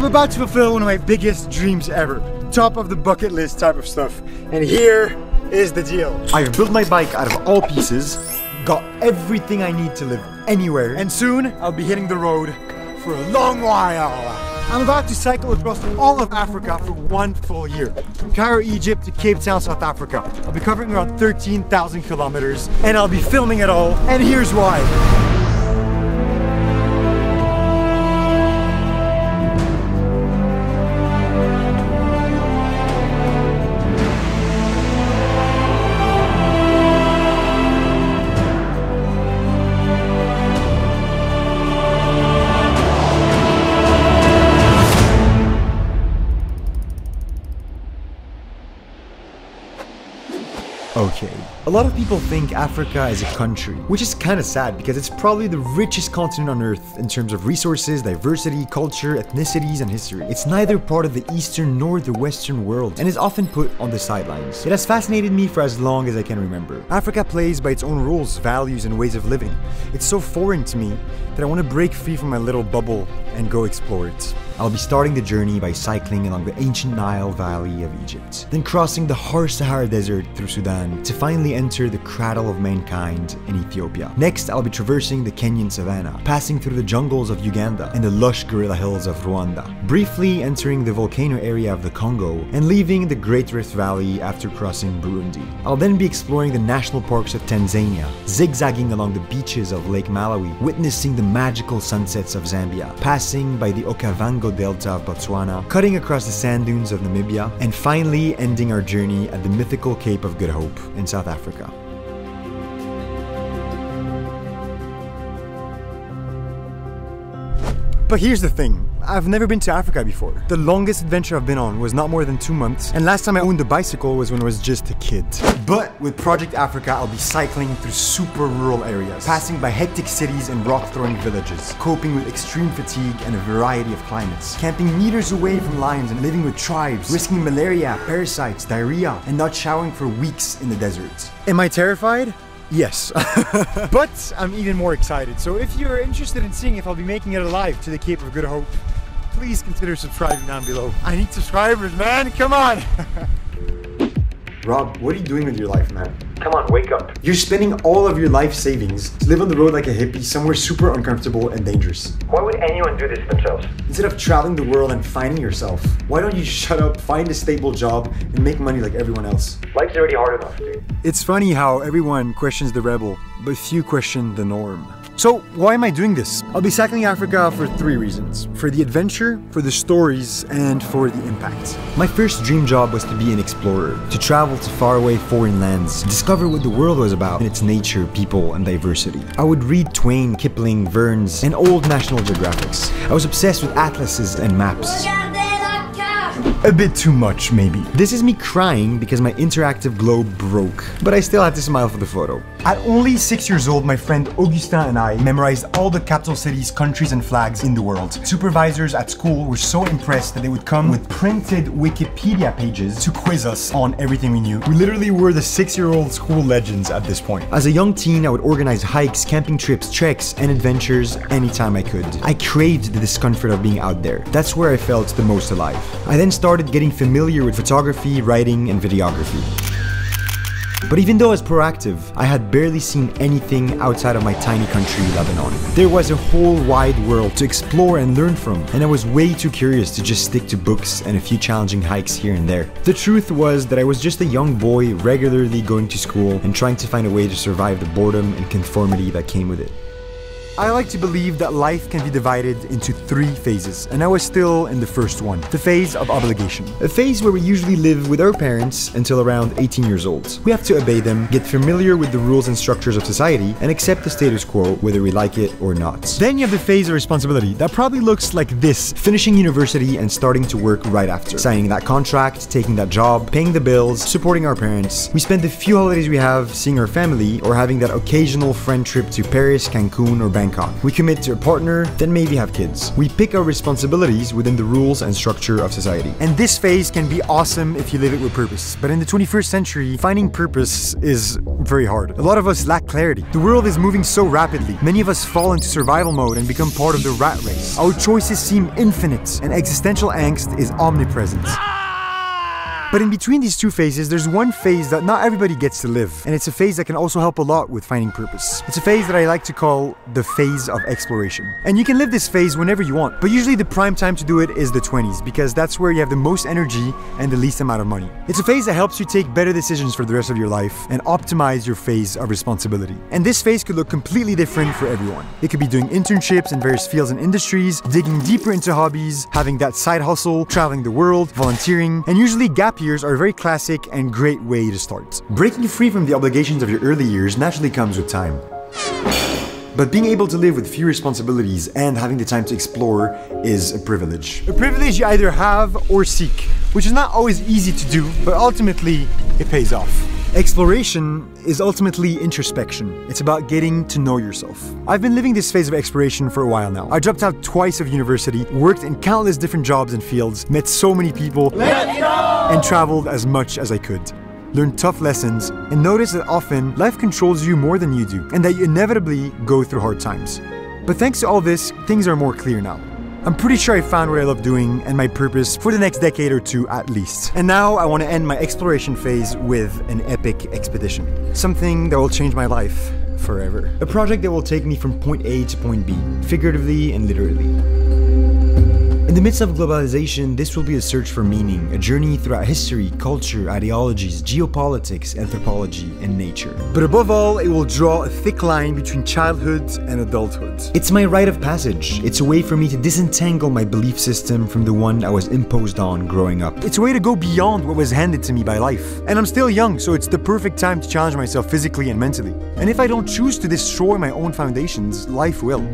I'm about to fulfill one of my biggest dreams ever. Top of the bucket list type of stuff. And here is the deal. I've built my bike out of all pieces, got everything I need to live anywhere, and soon I'll be hitting the road for a long while. I'm about to cycle across all of Africa for one full year. From Cairo, Egypt to Cape Town, South Africa. I'll be covering around 13,000 kilometers and I'll be filming it all. And here's why. A lot of people think Africa is a country, which is kind of sad because it's probably the richest continent on earth in terms of resources, diversity, culture, ethnicities, and history. It's neither part of the eastern nor the western world and is often put on the sidelines. It has fascinated me for as long as I can remember. Africa plays by its own rules, values, and ways of living. It's so foreign to me that I want to break free from my little bubble and go explore it. I'll be starting the journey by cycling along the ancient Nile Valley of Egypt, then crossing the harsh Sahara Desert through Sudan to finally enter the cradle of mankind in Ethiopia. Next, I'll be traversing the Kenyan savannah, passing through the jungles of Uganda and the lush gorilla hills of Rwanda, briefly entering the volcano area of the Congo, and leaving the Great Rift Valley after crossing Burundi. I'll then be exploring the national parks of Tanzania, zigzagging along the beaches of Lake Malawi, witnessing the magical sunsets of Zambia, passing by the Okavango Delta of Botswana, cutting across the sand dunes of Namibia, and finally ending our journey at the mythical Cape of Good Hope in South Africa. But here's the thing, I've never been to Africa before. The longest adventure I've been on was not more than two months, and last time I owned a bicycle was when I was just a kid. But with Project Africa, I'll be cycling through super rural areas, passing by hectic cities and rock-throwing villages, coping with extreme fatigue and a variety of climates, camping meters away from lions and living with tribes, risking malaria, parasites, diarrhea, and not showering for weeks in the desert. Am I terrified? Yes. but I'm even more excited. So if you're interested in seeing if I'll be making it alive to the Cape of Good Hope, please consider subscribing down below. I need subscribers, man. Come on. Rob, what are you doing with your life, man? Come on, wake up. You're spending all of your life savings to live on the road like a hippie somewhere super uncomfortable and dangerous. Why would anyone do this themselves? Instead of traveling the world and finding yourself, why don't you shut up, find a stable job, and make money like everyone else? Life's already hard enough, dude. It's funny how everyone questions the rebel, but few question the norm. So, why am I doing this? I'll be cycling Africa for three reasons for the adventure, for the stories, and for the impact. My first dream job was to be an explorer, to travel to faraway foreign lands, discover what the world was about and its nature, people, and diversity. I would read Twain, Kipling, Verns, and old National Geographics. I was obsessed with atlases and maps. A bit too much, maybe. This is me crying because my interactive globe broke, but I still had to smile for the photo. At only six years old, my friend Augustin and I memorized all the capital cities, countries, and flags in the world. Supervisors at school were so impressed that they would come with printed Wikipedia pages to quiz us on everything we knew. We literally were the six-year-old school legends at this point. As a young teen, I would organize hikes, camping trips, treks, and adventures anytime I could. I craved the discomfort of being out there. That's where I felt the most alive. I then started getting familiar with photography, writing, and videography. But even though I was proactive, I had barely seen anything outside of my tiny country, Lebanon. There was a whole wide world to explore and learn from, and I was way too curious to just stick to books and a few challenging hikes here and there. The truth was that I was just a young boy regularly going to school and trying to find a way to survive the boredom and conformity that came with it. I like to believe that life can be divided into three phases, and I was still in the first one the phase of obligation. A phase where we usually live with our parents until around 18 years old. We have to obey them, get familiar with the rules and structures of society, and accept the status quo whether we like it or not. Then you have the phase of responsibility that probably looks like this finishing university and starting to work right after. Signing that contract, taking that job, paying the bills, supporting our parents. We spend the few holidays we have seeing our family or having that occasional friend trip to Paris, Cancun, or Bangkok Bangkok. We commit to a partner, then maybe have kids. We pick our responsibilities within the rules and structure of society. And this phase can be awesome if you live it with purpose. But in the 21st century, finding purpose is very hard. A lot of us lack clarity. The world is moving so rapidly. Many of us fall into survival mode and become part of the rat race. Our choices seem infinite, and existential angst is omnipresent. Ah! But in between these two phases, there's one phase that not everybody gets to live, and it's a phase that can also help a lot with finding purpose. It's a phase that I like to call the phase of exploration. And you can live this phase whenever you want, but usually the prime time to do it is the 20s, because that's where you have the most energy and the least amount of money. It's a phase that helps you take better decisions for the rest of your life and optimize your phase of responsibility. And this phase could look completely different for everyone. It could be doing internships in various fields and industries, digging deeper into hobbies, having that side hustle, traveling the world, volunteering, and usually gap years are a very classic and great way to start. Breaking free from the obligations of your early years naturally comes with time. But being able to live with few responsibilities and having the time to explore is a privilege. A privilege you either have or seek, which is not always easy to do, but ultimately it pays off. Exploration is ultimately introspection. It's about getting to know yourself. I've been living this phase of exploration for a while now. I dropped out twice of university, worked in countless different jobs and fields, met so many people, and traveled as much as I could. Learned tough lessons and noticed that often life controls you more than you do, and that you inevitably go through hard times. But thanks to all this, things are more clear now. I'm pretty sure I found what I love doing and my purpose for the next decade or two at least. And now I want to end my exploration phase with an epic expedition. Something that will change my life forever. A project that will take me from point A to point B, figuratively and literally. In the midst of globalization, this will be a search for meaning, a journey throughout history, culture, ideologies, geopolitics, anthropology, and nature. But above all, it will draw a thick line between childhood and adulthood. It's my rite of passage. It's a way for me to disentangle my belief system from the one I was imposed on growing up. It's a way to go beyond what was handed to me by life. And I'm still young, so it's the perfect time to challenge myself physically and mentally. And if I don't choose to destroy my own foundations, life will.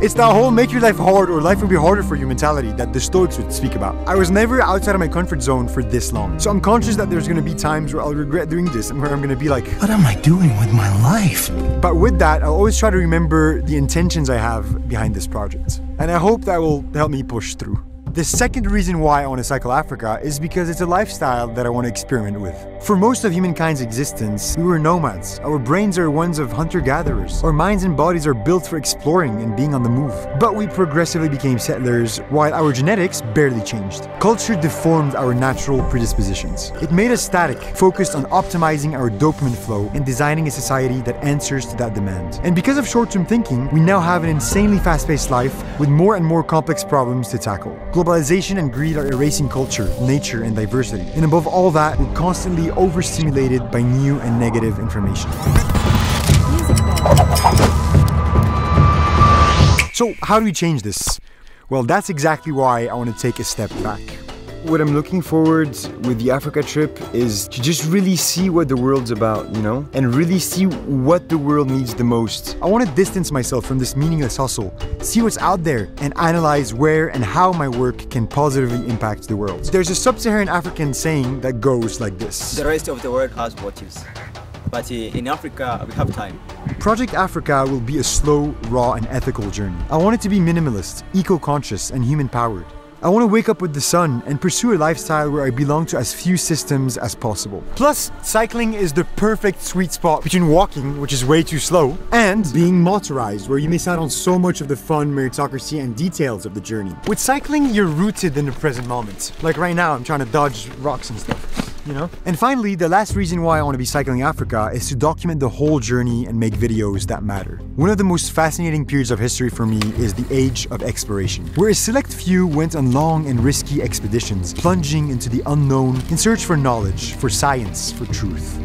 It's that whole make your life hard or life will be harder for you mentality that the Stoics would speak about. I was never outside of my comfort zone for this long. So I'm conscious that there's gonna be times where I'll regret doing this and where I'm gonna be like, What am I doing with my life? but with that, I'll always try to remember the intentions I have behind this project. And I hope that will help me push through. The second reason why I want to cycle Africa is because it's a lifestyle that I want to experiment with. For most of humankind's existence, we were nomads. Our brains are ones of hunter gatherers. Our minds and bodies are built for exploring and being on the move. But we progressively became settlers, while our genetics barely changed. Culture deformed our natural predispositions. It made us static, focused on optimizing our dopamine flow and designing a society that answers to that demand. And because of short term thinking, we now have an insanely fast paced life with more and more complex problems to tackle. Globalization and greed are erasing culture, nature, and diversity. And above all that, we're constantly overstimulated by new and negative information. So, how do we change this? Well, that's exactly why I want to take a step back. What I'm looking forward with the Africa trip is to just really see what the world's about, you know? And really see what the world needs the most. I want to distance myself from this meaningless hustle, see what's out there, and analyze where and how my work can positively impact the world. There's a sub Saharan African saying that goes like this The rest of the world has watches. But uh, in Africa, we have time. Project Africa will be a slow, raw, and ethical journey. I want it to be minimalist, eco conscious, and human powered. I want to wake up with the sun and pursue a lifestyle where I belong to as few systems as possible. Plus, cycling is the perfect sweet spot between walking, which is way too slow, and being motorized, where you miss out on so much of the fun, meritocracy, and details of the journey. With cycling, you're rooted in the present moment. Like right now, I'm trying to dodge rocks and stuff you know? And finally, the last reason why I want to be cycling Africa is to document the whole journey and make videos that matter. One of the most fascinating periods of history for me is the age of exploration, where a select few went on long and risky expeditions, plunging into the unknown in search for knowledge, for science, for truth.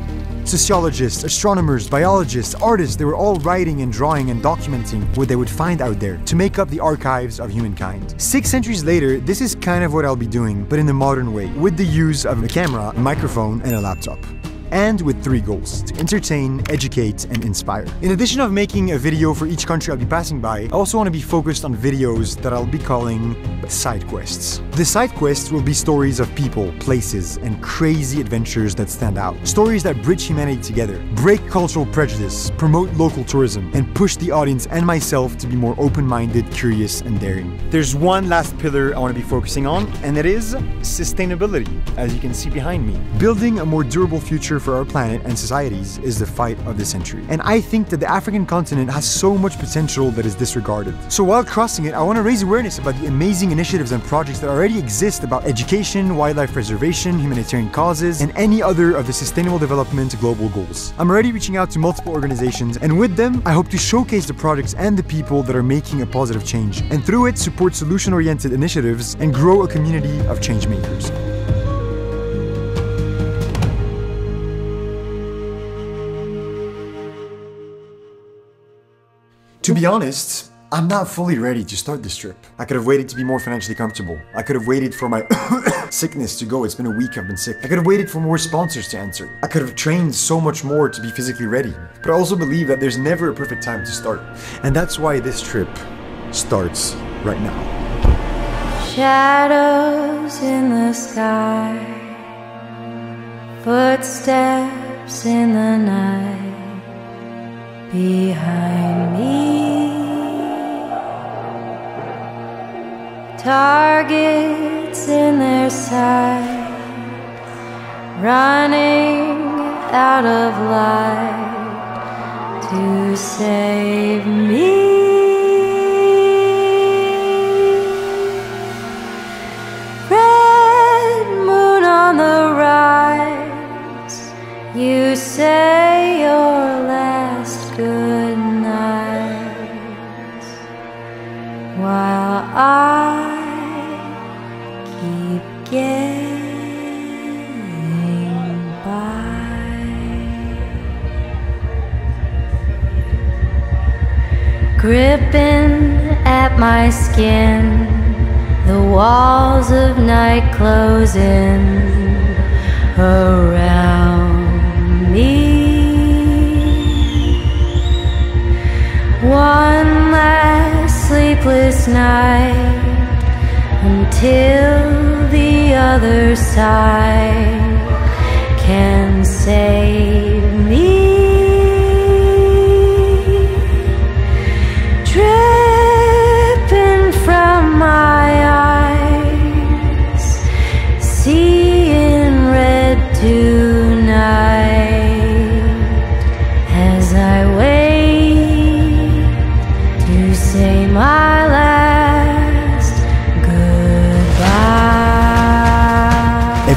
Sociologists, astronomers, biologists, artists, they were all writing and drawing and documenting what they would find out there to make up the archives of humankind. Six centuries later, this is kind of what I'll be doing, but in a modern way, with the use of a camera, a microphone, and a laptop. And with three goals to entertain, educate, and inspire. In addition of making a video for each country I'll be passing by, I also want to be focused on videos that I'll be calling side quests. The side quests will be stories of people, places, and crazy adventures that stand out. Stories that bridge humanity together, break cultural prejudice, promote local tourism, and push the audience and myself to be more open minded, curious, and daring. There's one last pillar I want to be focusing on, and it is sustainability, as you can see behind me. Building a more durable future for our planet and societies is the fight of the century. And I think that the African continent has so much potential that is disregarded. So while crossing it, I want to raise awareness about the amazing initiatives and projects that already exist about education, wildlife preservation, humanitarian causes, and any other of the Sustainable Development global goals. I'm already reaching out to multiple organizations, and with them, I hope to showcase the projects and the people that are making a positive change, and through it, support solution oriented initiatives and grow a community of change To be honest, I'm not fully ready to start this trip. I could have waited to be more financially comfortable. I could have waited for my sickness to go. It's been a week I've been sick. I could have waited for more sponsors to answer. I could have trained so much more to be physically ready. But I also believe that there's never a perfect time to start. And that's why this trip starts right now. Shadows in the sky, footsteps in the night behind me. Targets in their sight, running out of light to save me. Gripping at my skin, the walls of night closing around me. One last sleepless night until the other side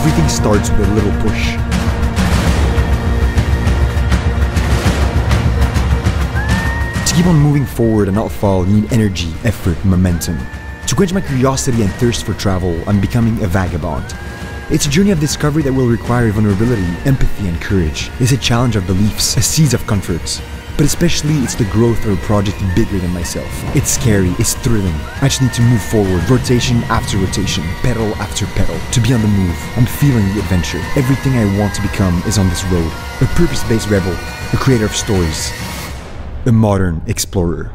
Everything starts with a little push. To keep on moving forward and not fall, you need energy, effort, momentum. To quench my curiosity and thirst for travel, I'm becoming a vagabond. It's a journey of discovery that will require vulnerability, empathy, and courage. It's a challenge of beliefs, a seeds of comforts. But especially, it's the growth of a project bigger than myself. It's scary, it's thrilling. I just need to move forward, rotation after rotation, pedal after pedal, to be on the move. I'm feeling the adventure. Everything I want to become is on this road. A purpose based rebel, a creator of stories, a modern explorer.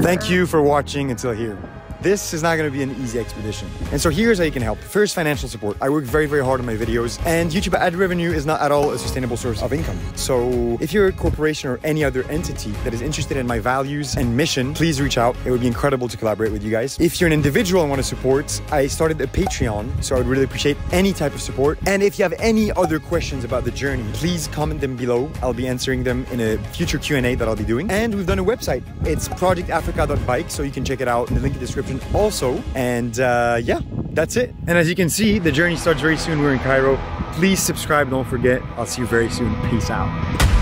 Thank you for watching until here. This is not going to be an easy expedition. And so here's how you can help. First, financial support. I work very, very hard on my videos, and YouTube ad revenue is not at all a sustainable source of income. So if you're a corporation or any other entity that is interested in my values and mission, please reach out. It would be incredible to collaborate with you guys. If you're an individual and want to support, I started a Patreon, so I would really appreciate any type of support. And if you have any other questions about the journey, please comment them below. I'll be answering them in a future Q&A that I'll be doing. And we've done a website. It's projectafrica.bike, so you can check it out in the link in the description also. And uh, yeah, that's it. And as you can see, the journey starts very soon. We're in Cairo. Please subscribe, don't forget. I'll see you very soon. Peace out.